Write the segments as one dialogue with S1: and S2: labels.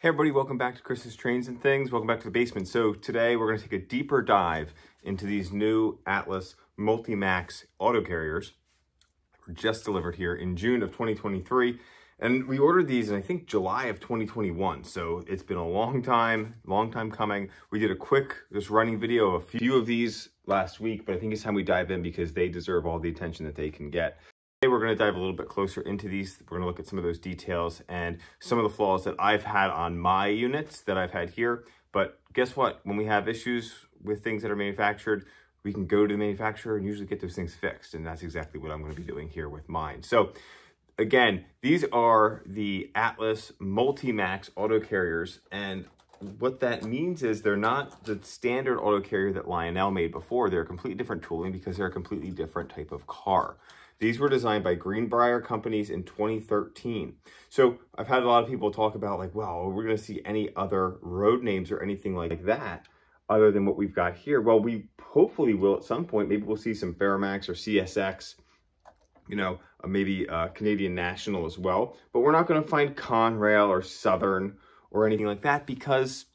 S1: Hey everybody, welcome back to Chris's Trains and Things. Welcome back to the basement. So today we're going to take a deeper dive into these new Atlas Multi-Max auto carriers. Just delivered here in June of 2023. And we ordered these in, I think, July of 2021. So it's been a long time, long time coming. We did a quick, just running video of a few of these last week, but I think it's time we dive in because they deserve all the attention that they can get. Today we're going to dive a little bit closer into these. We're going to look at some of those details and some of the flaws that I've had on my units that I've had here. But guess what? When we have issues with things that are manufactured, we can go to the manufacturer and usually get those things fixed. And that's exactly what I'm going to be doing here with mine. So again, these are the Atlas Multi-Max auto carriers. And what that means is they're not the standard auto carrier that Lionel made before. They're a completely different tooling because they're a completely different type of car. These were designed by Greenbrier companies in 2013. So I've had a lot of people talk about like, well, are we're going to see any other road names or anything like that other than what we've got here. Well, we hopefully will at some point. Maybe we'll see some Ferromex or CSX, you know, uh, maybe uh, Canadian National as well. But we're not going to find Conrail or Southern or anything like that because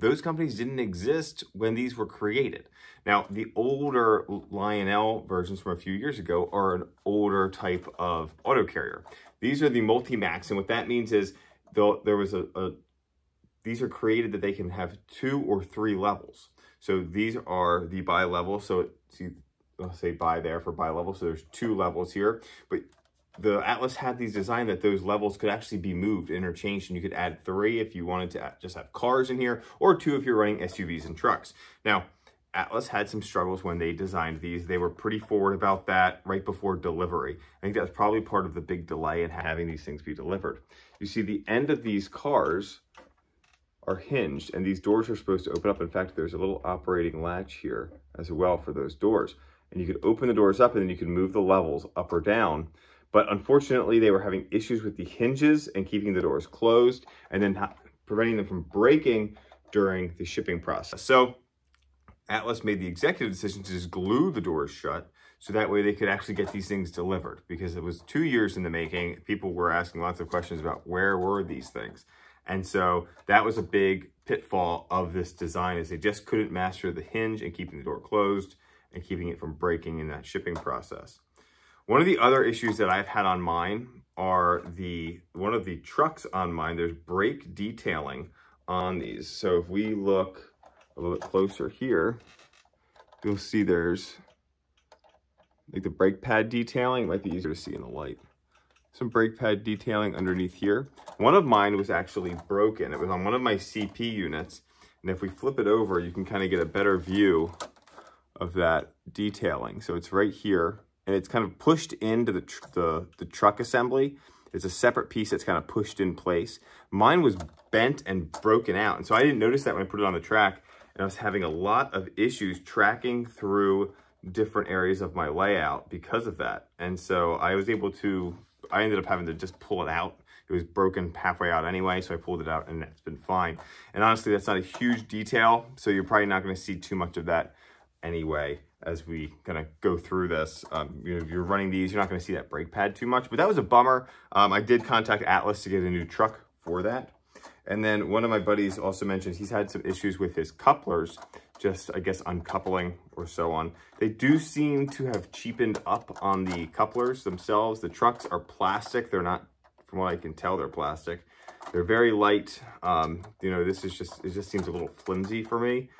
S1: those companies didn't exist when these were created. Now, the older Lionel versions from a few years ago are an older type of auto carrier. These are the multi-max, and what that means is there was a, a, these are created that they can have two or three levels. So these are the bi-level, so see, I'll say bi there for bi-level, so there's two levels here, but the Atlas had these designed that those levels could actually be moved, interchanged, and you could add three if you wanted to just have cars in here, or two if you're running SUVs and trucks. Now, Atlas had some struggles when they designed these. They were pretty forward about that right before delivery. I think that's probably part of the big delay in having these things be delivered. You see the end of these cars are hinged and these doors are supposed to open up. In fact, there's a little operating latch here as well for those doors. And you could open the doors up and then you can move the levels up or down. But unfortunately, they were having issues with the hinges and keeping the doors closed and then preventing them from breaking during the shipping process. So Atlas made the executive decision to just glue the doors shut so that way they could actually get these things delivered because it was two years in the making. People were asking lots of questions about where were these things. And so that was a big pitfall of this design is they just couldn't master the hinge and keeping the door closed and keeping it from breaking in that shipping process. One of the other issues that I've had on mine are the, one of the trucks on mine, there's brake detailing on these. So if we look a little bit closer here, you'll see there's like the brake pad detailing. It might be easier to see in the light. Some brake pad detailing underneath here. One of mine was actually broken. It was on one of my CP units. And if we flip it over, you can kind of get a better view of that detailing. So it's right here and it's kind of pushed into the, tr the, the truck assembly. It's a separate piece that's kind of pushed in place. Mine was bent and broken out. And so I didn't notice that when I put it on the track and I was having a lot of issues tracking through different areas of my layout because of that. And so I was able to, I ended up having to just pull it out. It was broken halfway out anyway, so I pulled it out and it's been fine. And honestly, that's not a huge detail, so you're probably not gonna see too much of that anyway as we kind of go through this. Um, you know, you're running these, you're not gonna see that brake pad too much, but that was a bummer. Um, I did contact Atlas to get a new truck for that. And then one of my buddies also mentioned he's had some issues with his couplers, just I guess uncoupling or so on. They do seem to have cheapened up on the couplers themselves. The trucks are plastic. They're not, from what I can tell, they're plastic. They're very light. Um, you know, this is just, it just seems a little flimsy for me.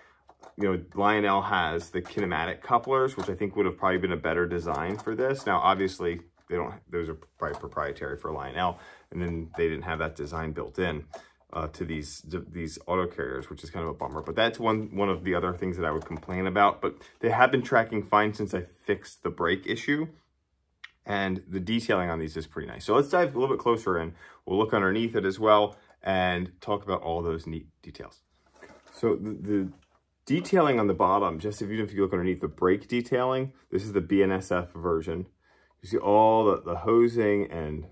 S1: You know, Lionel has the kinematic couplers, which I think would have probably been a better design for this. Now, obviously, they don't, those are probably proprietary for Lionel, and then they didn't have that design built in uh, to these these auto carriers, which is kind of a bummer. But that's one one of the other things that I would complain about. But they have been tracking fine since I fixed the brake issue. And the detailing on these is pretty nice. So let's dive a little bit closer in. We'll look underneath it as well and talk about all those neat details. So the, the detailing on the bottom, just if, if you look underneath the brake detailing, this is the BNSF version. You see all the, the hosing and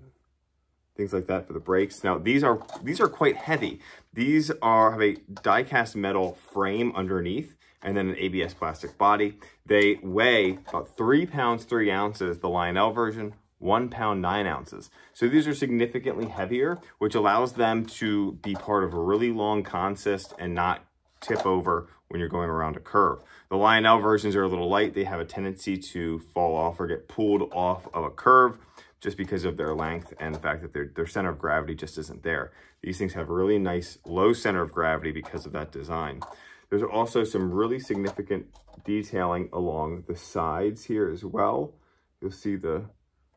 S1: things like that for the brakes. Now these are these are quite heavy. These are have a die-cast metal frame underneath and then an ABS plastic body. They weigh about three pounds, three ounces, the Lionel version, one pound, nine ounces. So these are significantly heavier, which allows them to be part of a really long consist and not tip over when you're going around a curve. The Lionel versions are a little light. They have a tendency to fall off or get pulled off of a curve just because of their length and the fact that their, their center of gravity just isn't there. These things have really nice low center of gravity because of that design. There's also some really significant detailing along the sides here as well. You'll see the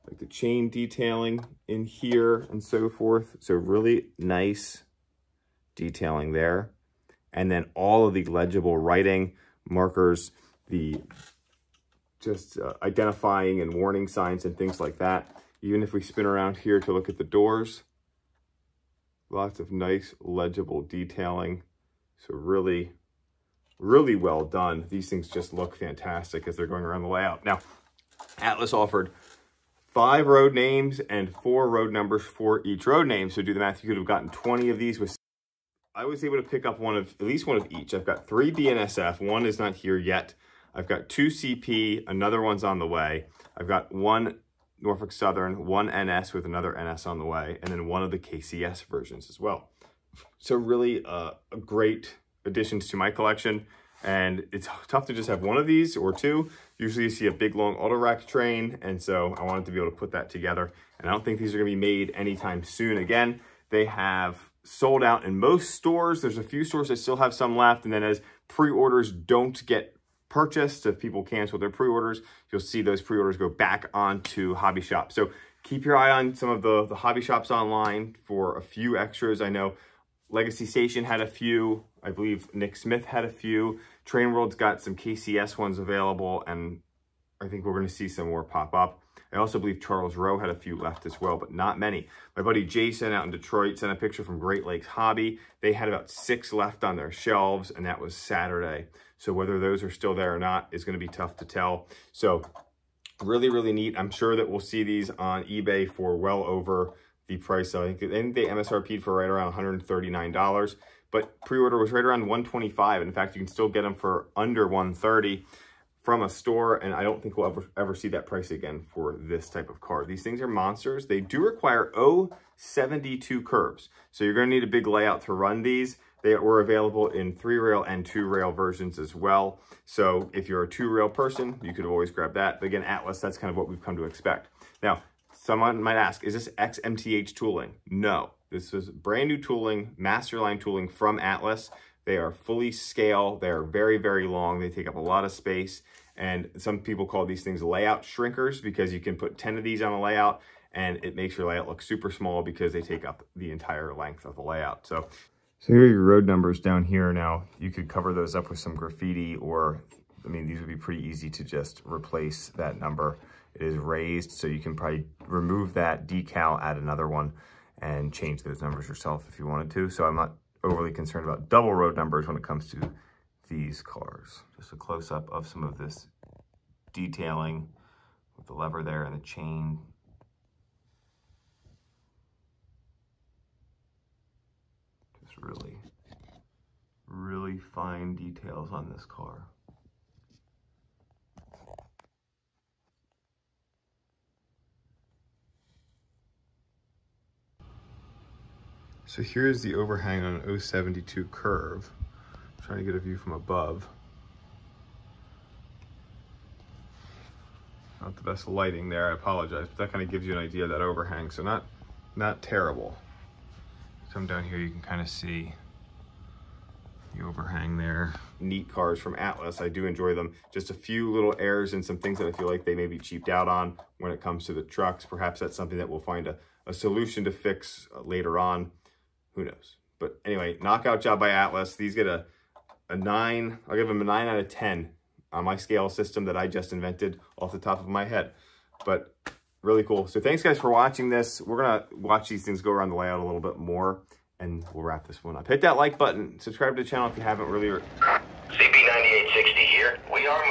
S1: like the chain detailing in here and so forth. So really nice detailing there. And then all of the legible writing, markers, the just uh, identifying and warning signs and things like that. Even if we spin around here to look at the doors, lots of nice legible detailing. So really, really well done. These things just look fantastic as they're going around the layout. Now, Atlas offered five road names and four road numbers for each road name. So do the math, you could have gotten 20 of these with I was able to pick up one of, at least one of each. I've got three BNSF, one is not here yet. I've got two CP, another one's on the way. I've got one Norfolk Southern, one NS with another NS on the way, and then one of the KCS versions as well. So really uh, great additions to my collection. And it's tough to just have one of these or two. Usually you see a big long auto rack train. And so I wanted to be able to put that together. And I don't think these are gonna be made anytime soon. Again, they have sold out in most stores. There's a few stores that still have some left. And then as pre-orders don't get purchased, if people cancel their pre-orders, you'll see those pre-orders go back onto Hobby Shop. So keep your eye on some of the, the hobby shops online for a few extras. I know Legacy Station had a few. I believe Nick Smith had a few. Train World's got some KCS ones available, and I think we're going to see some more pop up. I also believe Charles Ro had a few left as well, but not many. My buddy Jason out in Detroit sent a picture from Great Lakes Hobby. They had about six left on their shelves, and that was Saturday. So whether those are still there or not is going to be tough to tell. So really, really neat. I'm sure that we'll see these on eBay for well over the price. I think, they MSRP'd for right around $139, but pre-order was right around 125. In fact, you can still get them for under 130 from a store, and I don't think we'll ever, ever see that price again for this type of car. These things are monsters. They do require 072 curves, so you're gonna need a big layout to run these. They were available in three rail and two rail versions as well. So if you're a two rail person, you could always grab that. But again, Atlas, that's kind of what we've come to expect. Now, someone might ask, is this XMTH tooling? No, this is brand new tooling, Masterline tooling from Atlas. They are fully scale. They're very, very long. They take up a lot of space. And some people call these things layout shrinkers because you can put 10 of these on a layout and it makes your layout look super small because they take up the entire length of the layout. So, so here are your road numbers down here now. You could cover those up with some graffiti or, I mean, these would be pretty easy to just replace that number. It is raised, so you can probably remove that decal, add another one, and change those numbers yourself if you wanted to. So I'm not overly concerned about double road numbers when it comes to these cars. Just a close-up of some of this detailing with the lever there and the chain. Just really, really fine details on this car. So here's the overhang on an 072 curve. I'm trying to get a view from above. Not the best lighting there, I apologize, but that kind of gives you an idea of that overhang, so not, not terrible. Come down here, you can kind of see the overhang there. Neat cars from Atlas, I do enjoy them. Just a few little errors and some things that I feel like they may be cheaped out on when it comes to the trucks. Perhaps that's something that we'll find a, a solution to fix uh, later on who knows? But anyway, knockout job by Atlas. These get a, a 9. I'll give them a 9 out of 10 on my scale system that I just invented off the top of my head. But really cool. So thanks guys for watching this. We're going to watch these things go around the layout a little bit more and we'll wrap this one up. Hit that like button. Subscribe to the channel if you haven't really.
S2: CP9860 here. We are